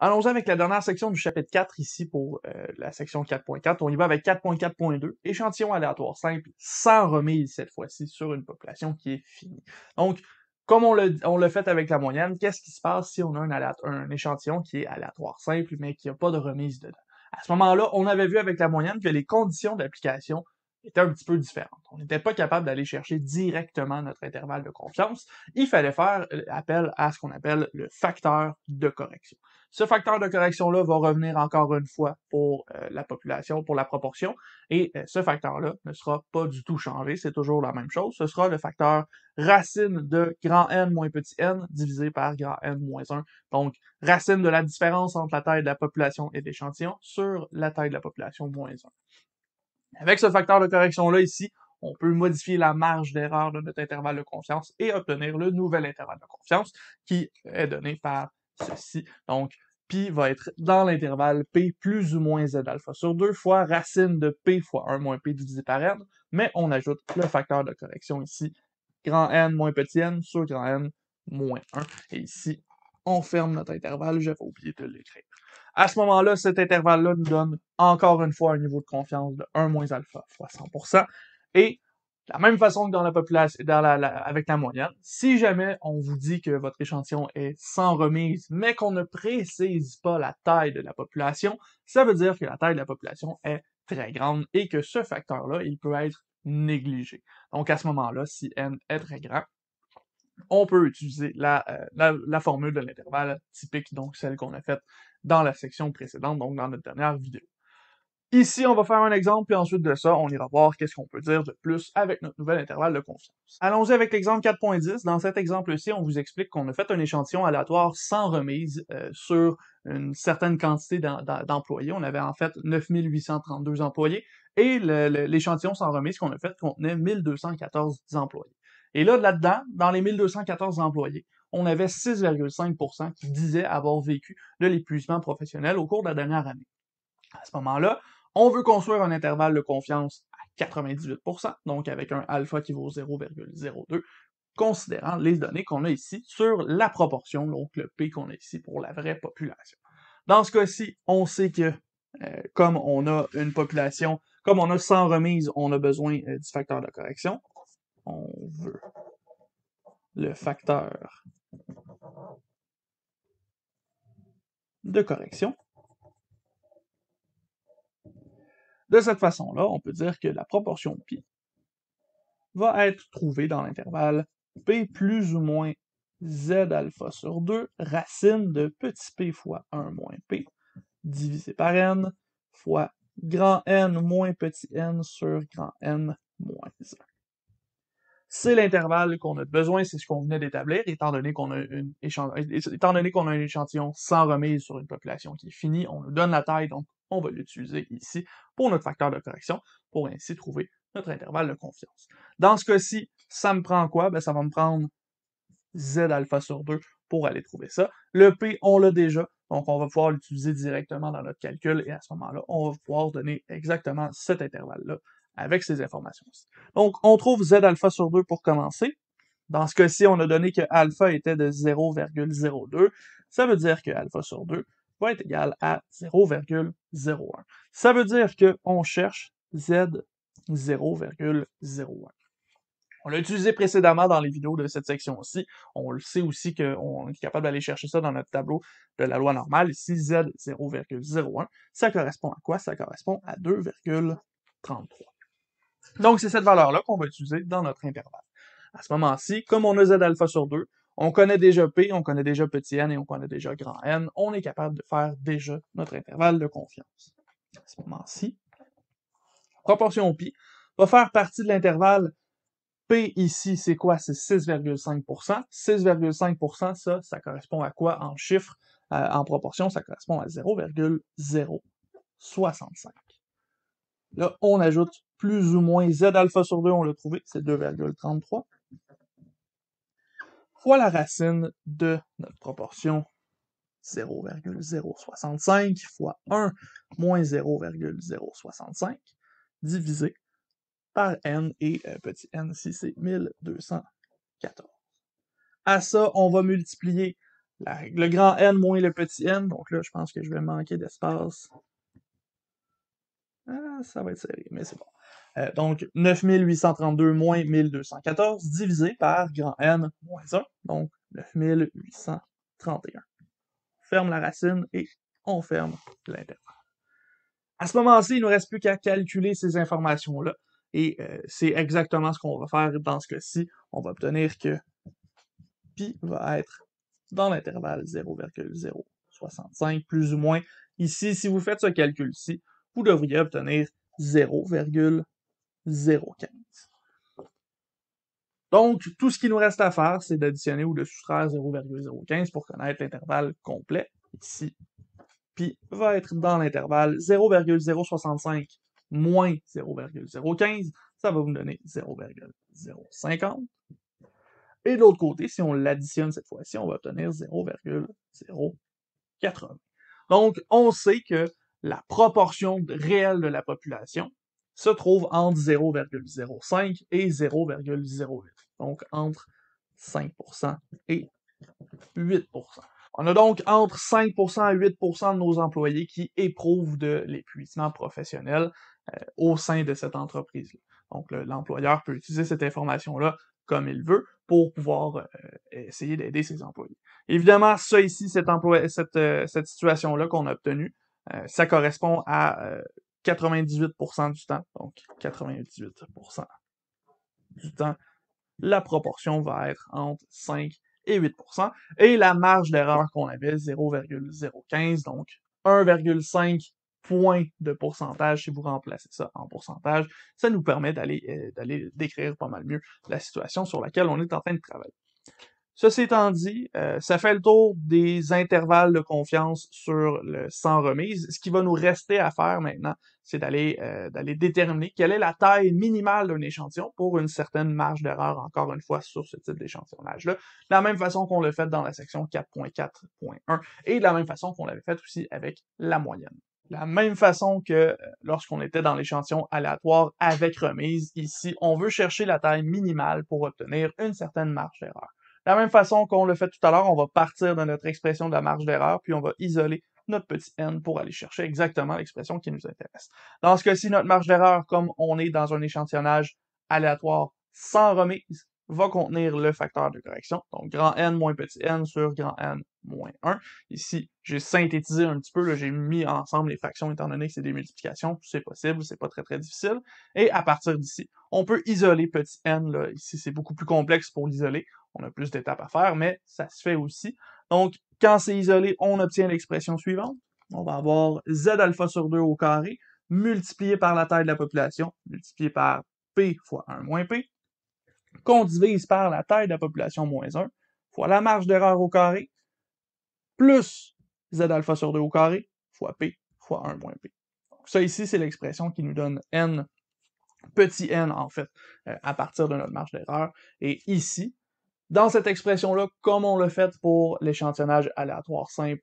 Allons avec la dernière section du chapitre 4 ici pour euh, la section 4.4. On y va avec 4.4.2, échantillon aléatoire simple, sans remise cette fois-ci sur une population qui est finie. Donc, comme on l'a fait avec la moyenne, qu'est-ce qui se passe si on a un, un échantillon qui est aléatoire simple, mais qui n'a pas de remise dedans? À ce moment-là, on avait vu avec la moyenne que les conditions d'application était un petit peu différente. On n'était pas capable d'aller chercher directement notre intervalle de confiance. Il fallait faire euh, appel à ce qu'on appelle le facteur de correction. Ce facteur de correction-là va revenir encore une fois pour euh, la population, pour la proportion, et euh, ce facteur-là ne sera pas du tout changé, c'est toujours la même chose. Ce sera le facteur racine de grand N moins petit n divisé par grand N moins 1. Donc, racine de la différence entre la taille de la population et l'échantillon sur la taille de la population moins 1. Avec ce facteur de correction-là ici, on peut modifier la marge d'erreur de notre intervalle de confiance et obtenir le nouvel intervalle de confiance qui est donné par ceci. Donc, pi va être dans l'intervalle p plus ou moins z alpha sur 2 fois racine de p fois 1 moins p divisé par n, mais on ajoute le facteur de correction ici, grand N moins petit n sur grand N moins 1. Et ici, on ferme notre intervalle, j'avais oublié de l'écrire. À ce moment-là, cet intervalle-là nous donne encore une fois un niveau de confiance de 1 moins alpha fois 100%. Et de la même façon que dans la population, avec la moyenne, si jamais on vous dit que votre échantillon est sans remise, mais qu'on ne précise pas la taille de la population, ça veut dire que la taille de la population est très grande et que ce facteur-là, il peut être négligé. Donc à ce moment-là, si n est très grand, on peut utiliser la, euh, la, formule de l'intervalle typique, donc celle qu'on a faite dans la section précédente, donc dans notre dernière vidéo. Ici, on va faire un exemple, puis ensuite de ça, on ira voir qu'est-ce qu'on peut dire de plus avec notre nouvel intervalle de confiance. Allons-y avec l'exemple 4.10. Dans cet exemple-ci, on vous explique qu'on a fait un échantillon aléatoire sans remise euh, sur une certaine quantité d'employés. On avait en fait 9832 employés, et l'échantillon sans remise qu'on a fait contenait 1214 employés. Et là, là-dedans, dans les 1214 employés, on avait 6,5% qui disaient avoir vécu de l'épuisement professionnel au cours de la dernière année. À ce moment-là, on veut construire un intervalle de confiance à 98%, donc avec un alpha qui vaut 0,02, considérant les données qu'on a ici sur la proportion, donc le P qu'on a ici pour la vraie population. Dans ce cas-ci, on sait que euh, comme on a une population, comme on a sans remise, on a besoin euh, du facteur de correction. On veut le facteur de correction. De cette façon-là, on peut dire que la proportion pi va être trouvée dans l'intervalle p plus ou moins z alpha sur 2 racine de petit p fois 1 moins p divisé par n fois grand N moins petit n sur grand N moins 1 c'est l'intervalle qu'on a besoin, c'est ce qu'on venait d'établir, étant donné qu'on a un échantillon sans remise sur une population qui est finie, on nous donne la taille, donc on va l'utiliser ici pour notre facteur de correction, pour ainsi trouver notre intervalle de confiance. Dans ce cas-ci, ça me prend quoi? Ben, ça va me prendre Z alpha sur 2 pour aller trouver ça. Le P, on l'a déjà, donc on va pouvoir l'utiliser directement dans notre calcul, et à ce moment-là, on va pouvoir donner exactement cet intervalle-là avec ces informations-ci. Donc, on trouve Z alpha sur 2 pour commencer. Dans ce cas-ci, on a donné que alpha était de 0,02. Ça veut dire que alpha sur 2 va être égal à 0,01. Ça veut dire qu'on cherche Z 0,01. On l'a utilisé précédemment dans les vidéos de cette section-ci. On le sait aussi qu'on est capable d'aller chercher ça dans notre tableau de la loi normale. Ici, Z 0,01, ça correspond à quoi? Ça correspond à 2,33. Donc, c'est cette valeur-là qu'on va utiliser dans notre intervalle. À ce moment-ci, comme on a z alpha sur 2, on connaît déjà p, on connaît déjà petit n et on connaît déjà grand n, on est capable de faire déjà notre intervalle de confiance. À ce moment-ci, proportion pi va faire partie de l'intervalle P ici, c'est quoi? C'est 6,5%. 6,5%, ça, ça correspond à quoi en chiffres? Euh, en proportion, ça correspond à 0,065. Là, on ajoute plus ou moins z alpha sur 2, on l'a trouvé, c'est 2,33, fois la racine de notre proportion 0,065 fois 1 moins 0,065 divisé par n et euh, petit n ici c'est 1214. À ça, on va multiplier le grand N moins le petit n, donc là, je pense que je vais manquer d'espace. Ah, ça va être serré, mais c'est bon. Euh, donc, 9832 moins 1214 divisé par grand N moins 1, donc 9831. On ferme la racine et on ferme l'intervalle. À ce moment-ci, il ne nous reste plus qu'à calculer ces informations-là. Et euh, c'est exactement ce qu'on va faire dans ce cas-ci. On va obtenir que pi va être dans l'intervalle 0,065 plus ou moins. Ici, si vous faites ce calcul-ci, vous devriez obtenir 0,015. Donc, tout ce qui nous reste à faire, c'est d'additionner ou de soustraire 0,015 pour connaître l'intervalle complet. Ici, pi va être dans l'intervalle 0,065 moins 0,015, ça va vous donner 0,050. Et de l'autre côté, si on l'additionne cette fois-ci, on va obtenir 0,080. Donc, on sait que la proportion réelle de la population se trouve entre 0,05 et 0,08. Donc, entre 5% et 8%. On a donc entre 5% et 8% de nos employés qui éprouvent de l'épuisement professionnel euh, au sein de cette entreprise-là. Donc, l'employeur peut utiliser cette information-là comme il veut pour pouvoir euh, essayer d'aider ses employés. Évidemment, ça ici, euh, cette, situation-là qu'on a obtenue, ça correspond à 98% du temps. Donc, 98% du temps, la proportion va être entre 5 et 8%. Et la marge d'erreur qu'on avait, 0,015, donc 1,5 points de pourcentage, si vous remplacez ça en pourcentage, ça nous permet euh, d'aller décrire pas mal mieux la situation sur laquelle on est en train de travailler. Ceci étant dit, euh, ça fait le tour des intervalles de confiance sur le sans remise. Ce qui va nous rester à faire maintenant, c'est d'aller euh, d'aller déterminer quelle est la taille minimale d'un échantillon pour une certaine marge d'erreur, encore une fois, sur ce type d'échantillonnage-là. De la même façon qu'on l'a fait dans la section 4.4.1 et de la même façon qu'on l'avait fait aussi avec la moyenne. La même façon que euh, lorsqu'on était dans l'échantillon aléatoire avec remise, ici, on veut chercher la taille minimale pour obtenir une certaine marge d'erreur. La même façon qu'on le fait tout à l'heure, on va partir de notre expression de la marge d'erreur, puis on va isoler notre petit n pour aller chercher exactement l'expression qui nous intéresse. Dans ce cas-ci, notre marge d'erreur, comme on est dans un échantillonnage aléatoire sans remise, va contenir le facteur de correction. Donc, grand N moins petit n sur grand N moins 1. Ici, j'ai synthétisé un petit peu, j'ai mis ensemble les fractions étant donné que c'est des multiplications. C'est possible, c'est pas très très difficile. Et à partir d'ici, on peut isoler petit n. Ici, c'est beaucoup plus complexe pour l'isoler. On a plus d'étapes à faire, mais ça se fait aussi. Donc, quand c'est isolé, on obtient l'expression suivante. On va avoir z alpha sur 2 au carré multiplié par la taille de la population, multiplié par p fois 1 moins p, qu'on divise par la taille de la population moins 1, fois la marge d'erreur au carré, plus z alpha sur 2 au carré, fois p, fois 1 moins p. Donc ça ici, c'est l'expression qui nous donne n, petit n en fait, euh, à partir de notre marge d'erreur. Et ici, dans cette expression-là, comme on l'a fait pour l'échantillonnage aléatoire simple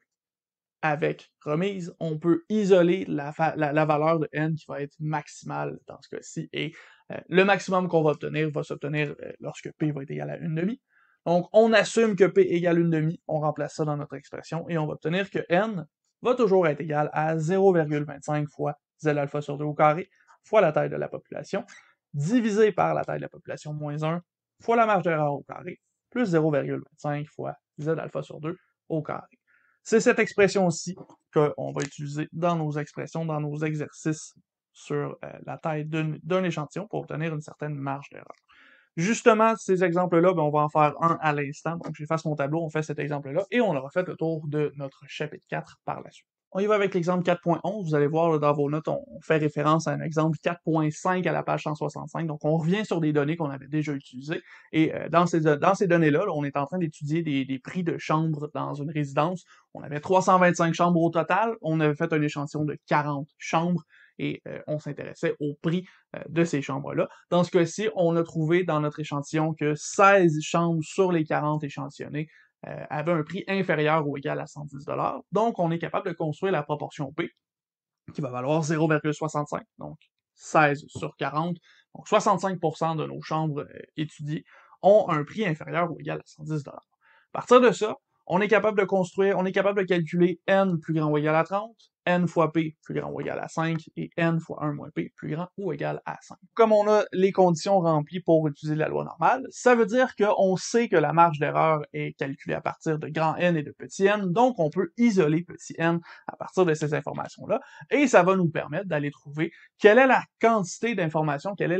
avec remise, on peut isoler la, valeur de n qui va être maximale dans ce cas-ci, et euh, le maximum qu'on va obtenir va s'obtenir euh, lorsque p va être égal à 1,5. Donc, on assume que p égale 1,5, on remplace ça dans notre expression, et on va obtenir que n va toujours être égal à 0,25 fois z alpha sur 2 au carré, fois la taille de la population, divisé par la taille de la population moins 1, fois la marge d'erreur au carré, plus 0,25 fois z alpha sur 2 au carré. C'est cette expression-ci qu'on va utiliser dans nos expressions, dans nos exercices sur euh, la taille d'un échantillon pour obtenir une certaine marge d'erreur. Justement, ces exemples-là, ben, on va en faire un à l'instant. Donc, j'efface mon tableau, on fait cet exemple-là, et on aura fait le tour de notre chapitre 4 par la suite. On y va avec l'exemple 4.11. Vous allez voir dans vos notes, on fait référence à un exemple 4.5 à la page 165. Donc, on revient sur des données qu'on avait déjà utilisées. Et euh, dans ces, données-là, on est en train d'étudier des, prix de chambres dans une résidence. On avait 325 chambres au total. On avait fait un échantillon de 40 chambres et euh, on s'intéressait au prix euh, de ces chambres-là. Dans ce cas-ci, on a trouvé dans notre échantillon que 16 chambres sur les 40 échantillonnées avait un prix inférieur ou égal à 110 Donc, on est capable de construire la proportion P, qui va valoir 0,65, donc 16 sur 40. Donc, 65% de nos chambres euh, étudiées ont un prix inférieur ou égal à 110 À partir de ça, on est capable de construire, on est capable de calculer n plus grand ou égal à 30, n fois p plus grand ou égal à 5 et n fois 1 moins p plus grand ou égal à 5. Comme on a les conditions remplies pour utiliser la loi normale, ça veut dire qu'on sait que la marge d'erreur est calculée à partir de grand N et de petit n, donc on peut isoler petit n à partir de ces informations-là, et ça va nous permettre d'aller trouver quelle est la quantité d'informations, quel est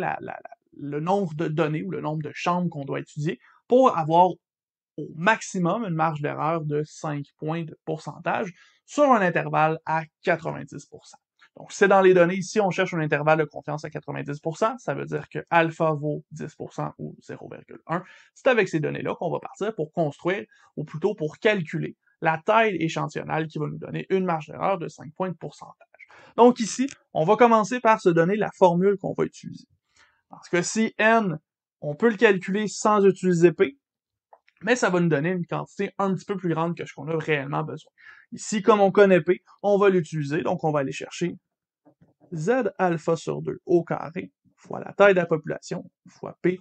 le nombre de données ou le nombre de chambres qu'on doit étudier pour avoir au maximum une marge d'erreur de 5 points de pourcentage sur un intervalle à 90%. Donc, c'est dans les données, ici, on cherche un intervalle de confiance à 90%, ça veut dire que alpha vaut 10% ou 0,1. C'est avec ces données-là qu'on va partir pour construire, ou plutôt pour calculer, la taille échantillonnale qui va nous donner une marge d'erreur de 5 points de pourcentage. Donc ici, on va commencer par se donner la formule qu'on va utiliser. Parce que si n, on peut le calculer sans utiliser p, mais ça va nous donner une quantité un petit peu plus grande que ce qu'on a réellement besoin. Ici, comme on connaît P, on va l'utiliser, donc on va aller chercher Z alpha sur 2 au carré fois la taille de la population fois P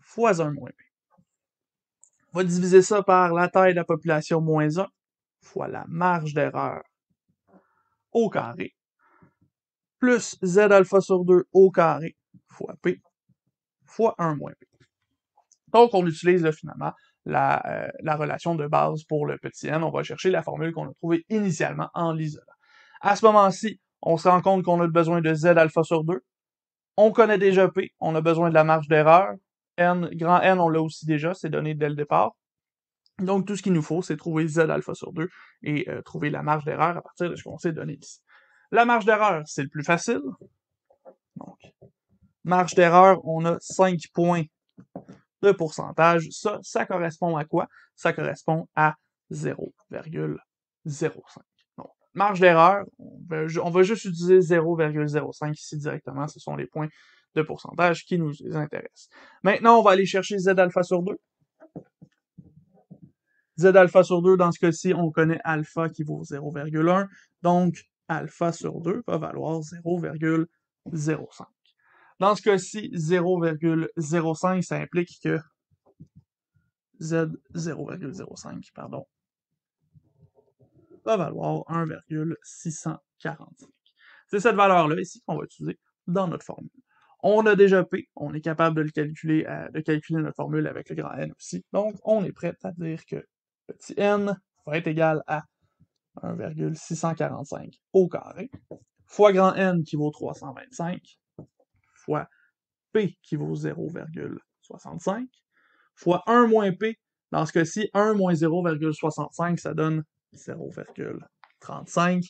fois 1 moins P. On va diviser ça par la taille de la population moins 1 fois la marge d'erreur au carré plus Z alpha sur 2 au carré fois P fois 1 moins P. Donc, on utilise là, finalement la, euh, la, relation de base pour le petit n. On va chercher la formule qu'on a trouvée initialement en l'isolant. À ce moment-ci, on se rend compte qu'on a besoin de z alpha sur 2. On connaît déjà p, on a besoin de la marge d'erreur. n, grand N, on l'a aussi déjà, c'est donné dès le départ. Donc, tout ce qu'il nous faut, c'est trouver z alpha sur 2 et euh, trouver la marge d'erreur à partir de ce qu'on s'est donné ici. La marge d'erreur, c'est le plus facile. Donc, marge d'erreur, on a 5 points de pourcentage. Ça, ça correspond à quoi? Ça correspond à 0,05. Donc, marge d'erreur, on, va juste utiliser 0,05 ici directement. Ce sont les points de pourcentage qui nous intéressent. Maintenant, on va aller chercher Z alpha sur 2. Z alpha sur 2, dans ce cas-ci, on connaît alpha qui vaut 0,1. Donc, alpha sur 2 va valoir 0,05. Dans ce cas-ci, 0,05, ça implique que Z 0,05, pardon, va valoir 1,645. C'est cette valeur-là ici qu'on va utiliser dans notre formule. On a déjà P, on est capable de le calculer, euh, de calculer notre formule avec le grand N aussi. Donc, on est prêt à dire que petit n va être égal à 1,645 au carré, fois grand N qui vaut 325, fois P qui vaut 0,65, fois 1 moins P, dans ce cas-ci, 1 moins 0,65, ça donne 0,35.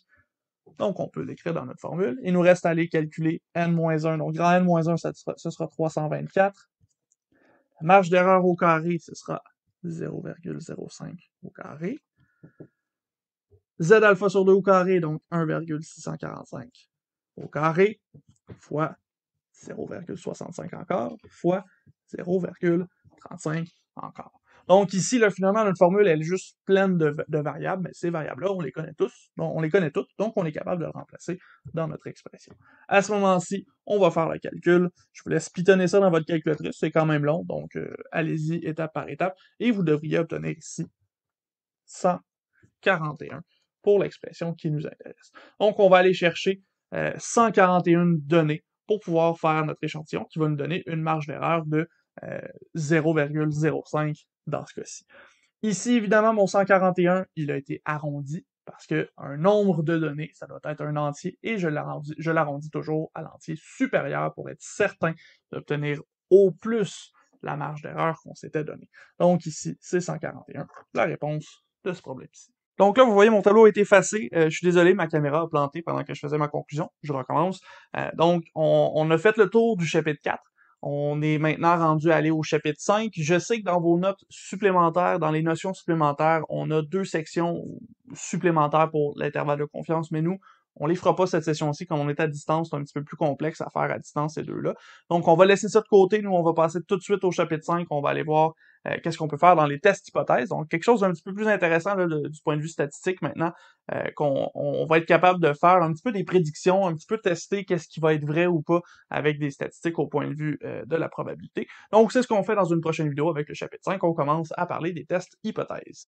Donc, on peut l'écrire dans notre formule. Il nous reste à aller calculer n-1. Donc, grand n-1, ce sera 324. La marge d'erreur au carré, ce sera 0,05 au carré. Z alpha sur 2 au carré, donc 1,645 au carré, fois 0,65 encore, fois 0,35 encore. Donc ici, là, finalement, notre formule, elle est juste pleine de, variables, mais ces variables-là, on les connaît tous, donc on les connaît toutes, donc on est capable de le remplacer dans notre expression. À ce moment-ci, on va faire le calcul. Je vous laisse pitonner ça dans votre calculatrice, c'est quand même long, donc euh, allez-y étape par étape, et vous devriez obtenir ici 141 pour l'expression qui nous intéresse. Donc on va aller chercher 141 euh, données pour pouvoir faire notre échantillon qui va nous donner une marge d'erreur de 0,05 euh, dans ce cas-ci. Ici, évidemment, mon 141, il a été arrondi parce qu'un nombre de données, ça doit être un entier, et je l'arrondis toujours à l'entier supérieur pour être certain d'obtenir au plus la marge d'erreur qu'on s'était donné. Donc ici, c'est 141, la réponse de ce problème-ci. Donc là, vous voyez, mon tableau été effacé. Euh, je suis désolé, ma caméra a planté pendant que je faisais ma conclusion. Je recommence. Euh, donc, on, a fait le tour du chapitre 4. On est maintenant rendu à aller au chapitre 5. Je sais que dans vos notes supplémentaires, dans les notions supplémentaires, on a deux sections supplémentaires pour l'intervalle de confiance, mais nous, on les fera pas cette session-ci, comme on est à distance, c'est un petit peu plus complexe à faire à distance ces deux-là. Donc on va laisser ça de côté, nous on va passer tout de suite au chapitre 5, on va aller voir euh, qu'est-ce qu'on peut faire dans les tests hypothèses. Donc, quelque chose d'un petit peu plus intéressant du point de vue statistique maintenant, euh, qu'on va être capable de faire un petit peu des prédictions, un petit peu tester qu'est-ce qui va être vrai ou pas avec des statistiques au point de vue euh, de la probabilité. Donc, c'est ce qu'on fait dans une prochaine vidéo avec le chapitre 5. On commence à parler des tests hypothèses.